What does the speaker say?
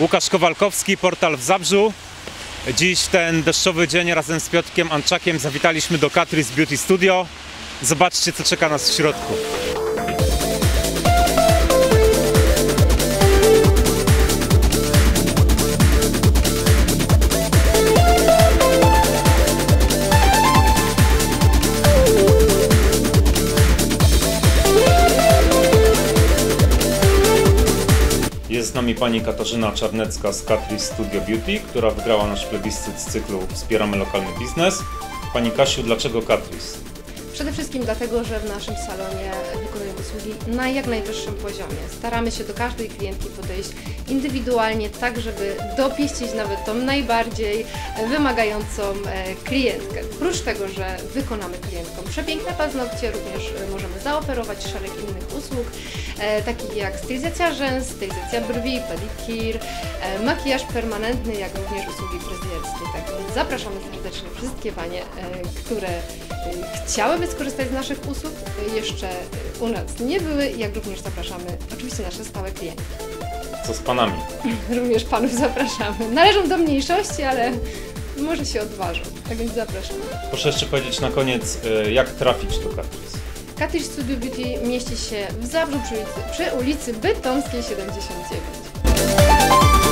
Łukasz Kowalkowski, portal w Zabrzu. Dziś w ten deszczowy dzień razem z Piotrkiem Anczakiem zawitaliśmy do Catrice Beauty Studio. Zobaczcie co czeka nas w środku. Jest z nami pani Katarzyna Czarnecka z Catrice Studio Beauty, która wygrała nasz plebiscyt z cyklu Wspieramy lokalny biznes. Pani Kasiu, dlaczego Catrice? Przede wszystkim dlatego, że w naszym salonie wykonujemy usługi na jak najwyższym poziomie. Staramy się do każdej klientki podejść indywidualnie, tak żeby dopieścić nawet tą najbardziej wymagającą e, klientkę. Oprócz tego, że wykonamy klientkom przepiękne paznokcie, również e, możemy zaoferować szereg innych usług, e, takich jak stylizacja rzęs, stylizacja brwi, pedicure, e, makijaż permanentny, jak również usługi fryzjerskie. Tak więc zapraszamy serdecznie wszystkie Panie, które e, skorzystać z naszych usług, e, jeszcze e, u nas nie były, jak również zapraszamy oczywiście nasze stałe klienty. Co z panami? Również Panów zapraszamy. Należą do mniejszości, ale może się odważą, tak więc zapraszamy. Proszę jeszcze powiedzieć na koniec, e, jak trafić do Catrice? Cottage Studio Beauty mieści się w Zabrzu przy ulicy, przy ulicy Bytomskiej 79.